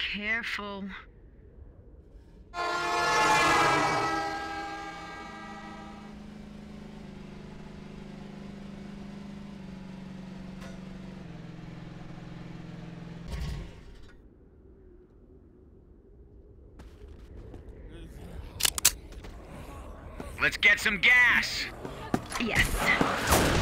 Careful. Let's get some gas. Yes.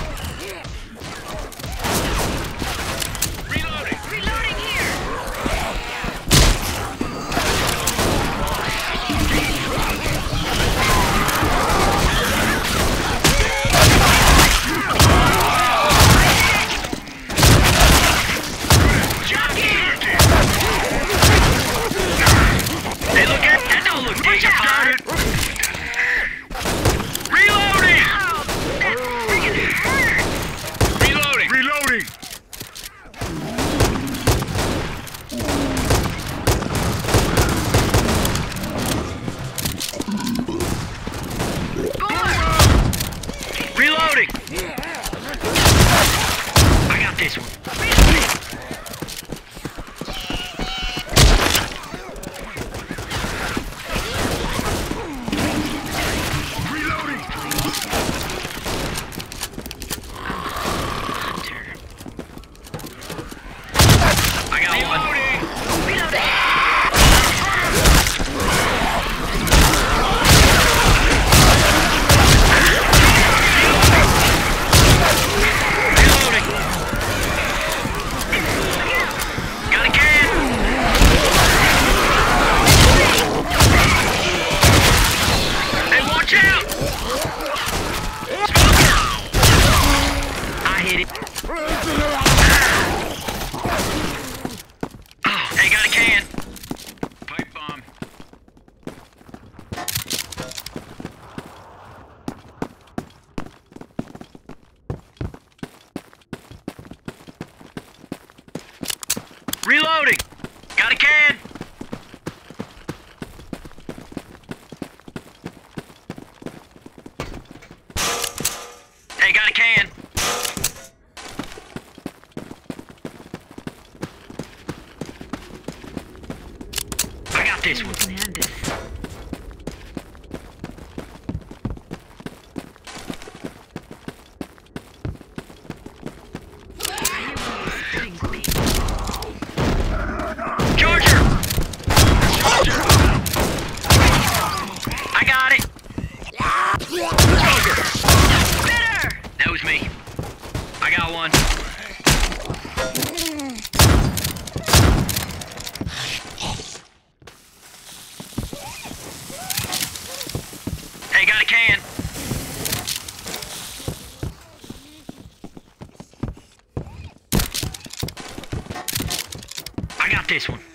this one. can. I got this one.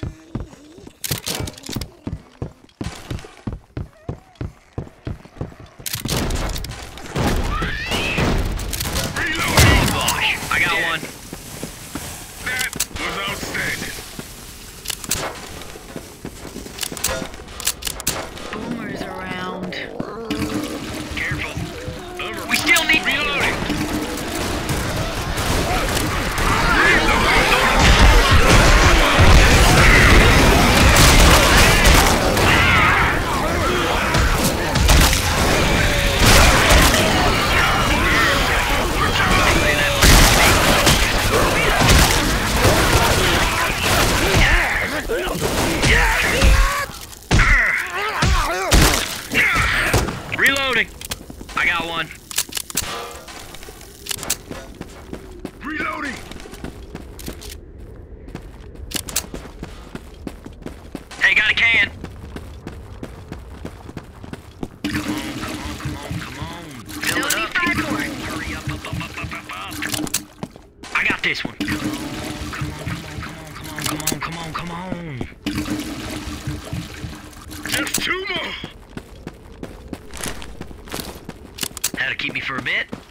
That'll keep me for a bit.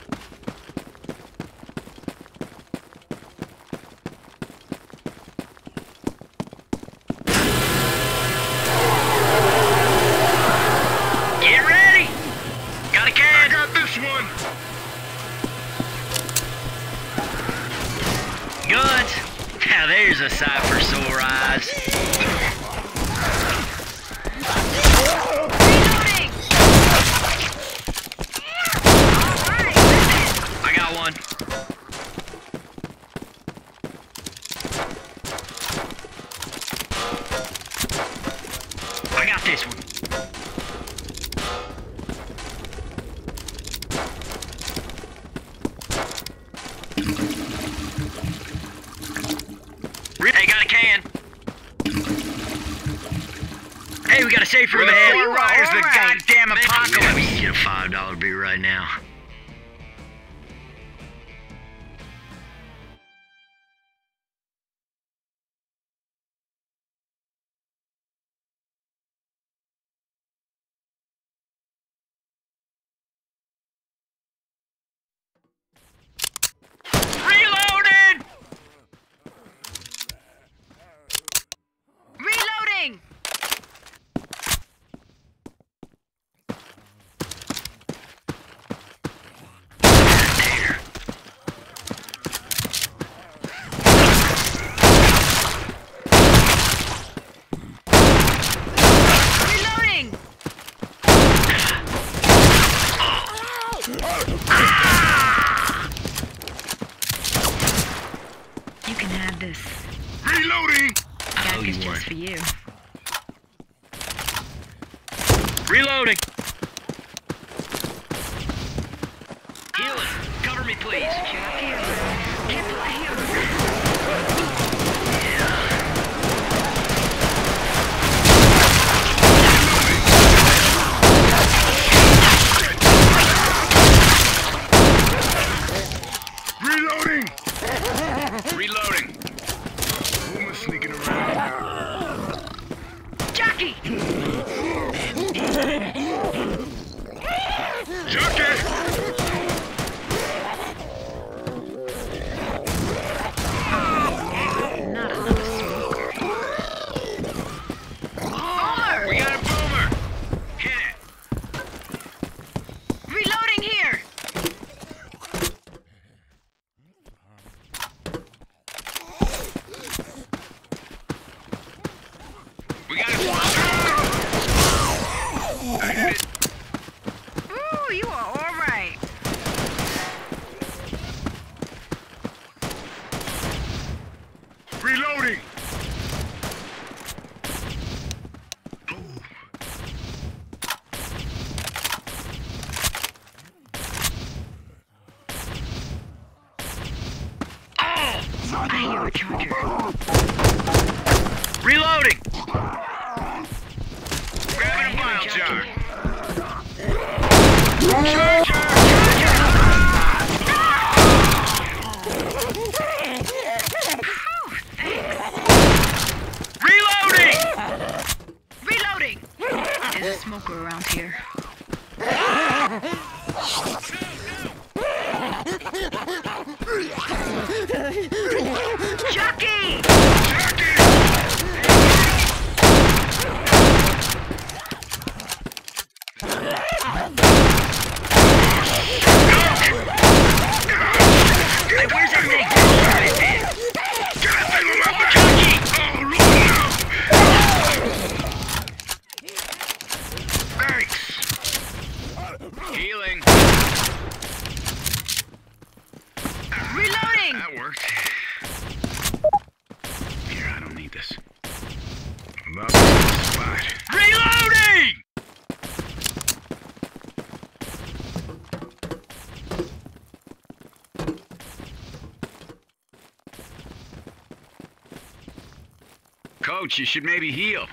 I can. Hey, we got a safe room ahead. Right, Here's the goddamn apocalypse. Yeah, we get a $5 beer right now. Reloading! Coach, you should maybe heal.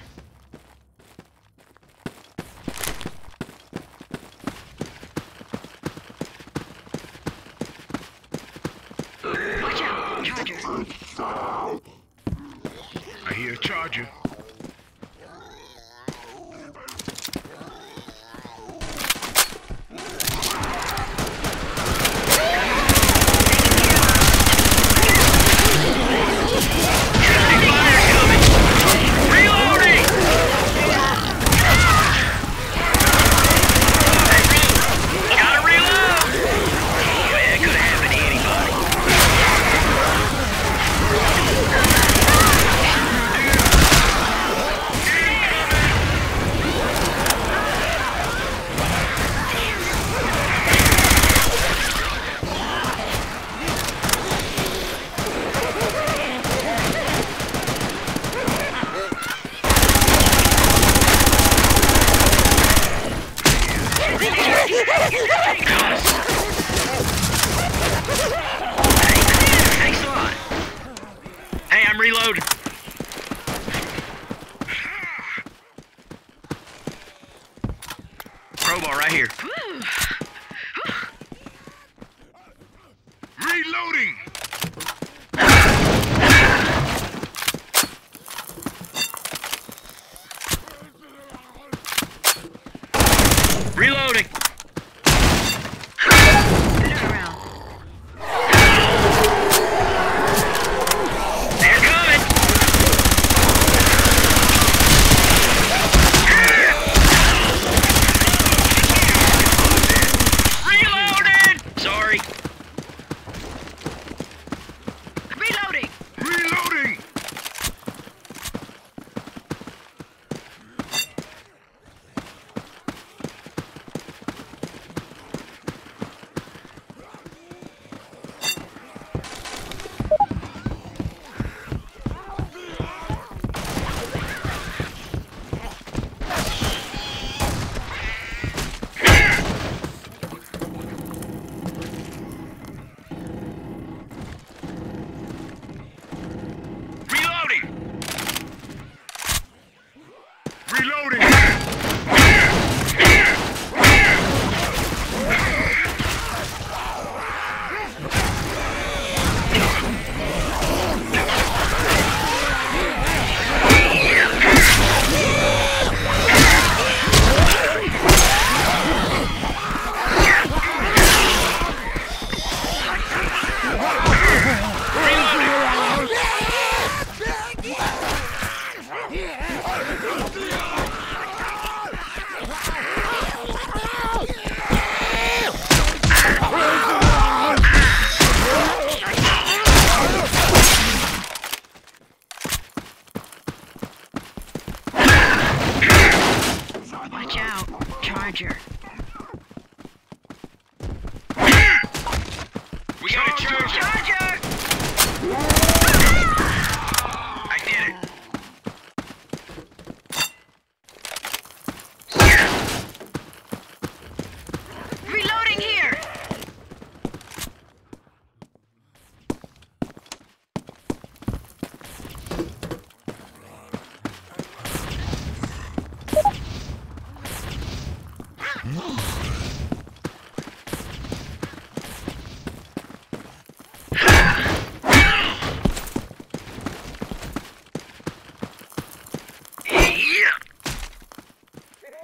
I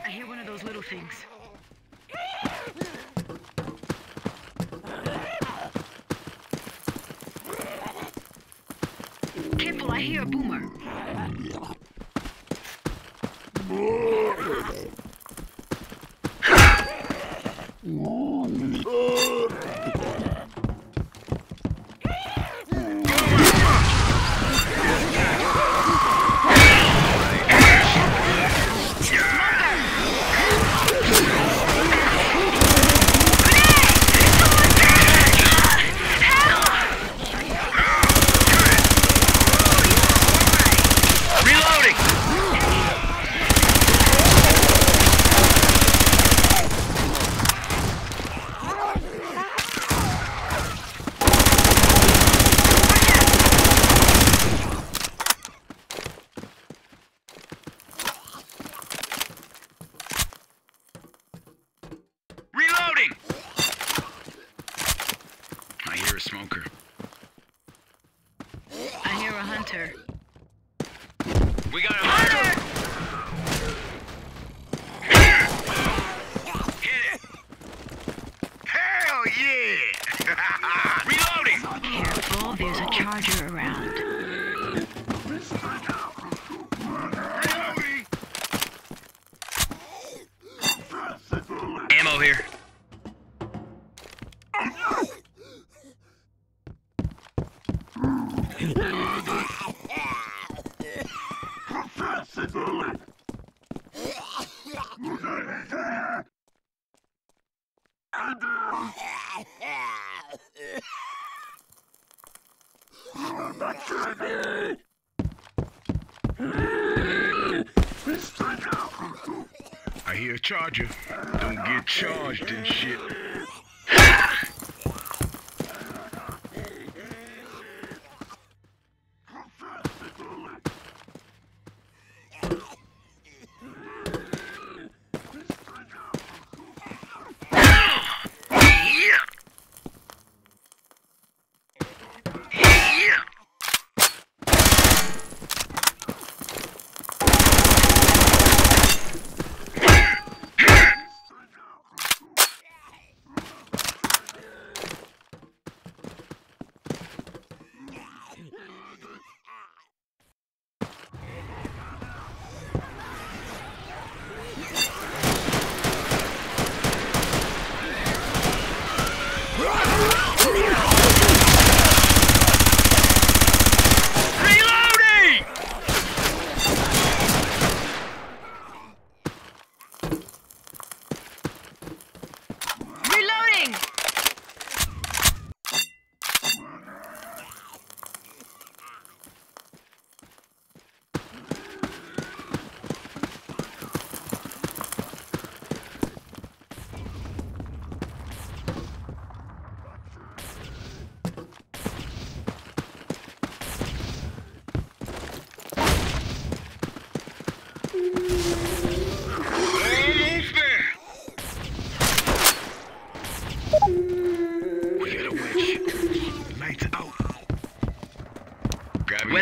hit one of those little things. Careful, I hear a boom. charger around. Christian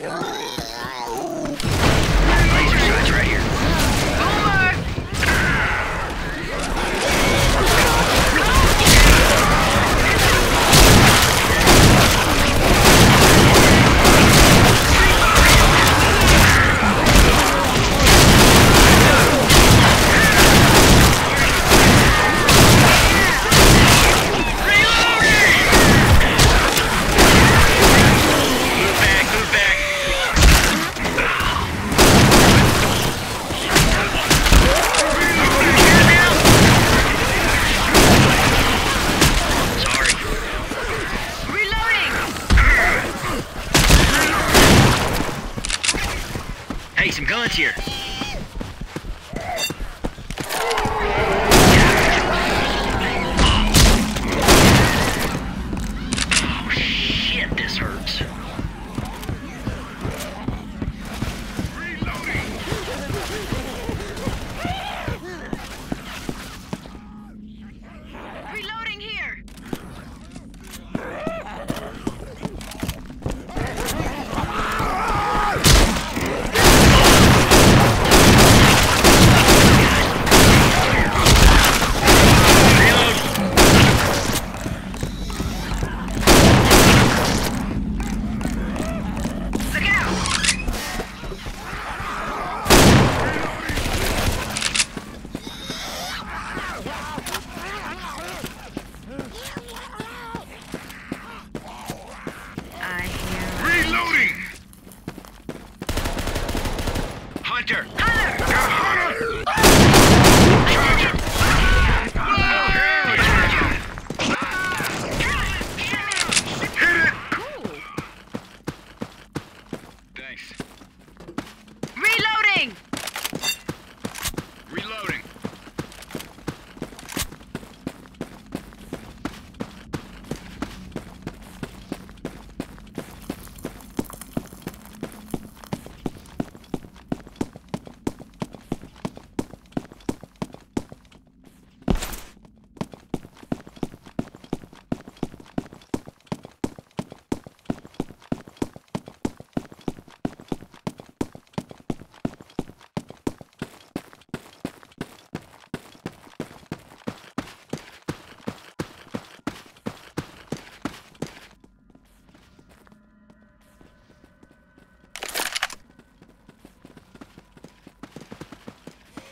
야. some guns here.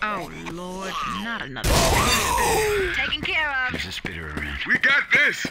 Oh lord, not another. Taken care of. There's a spitter around. We got this.